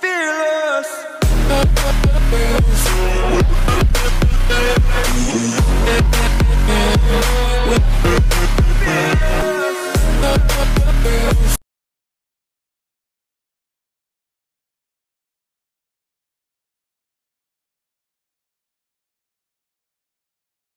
Fearless.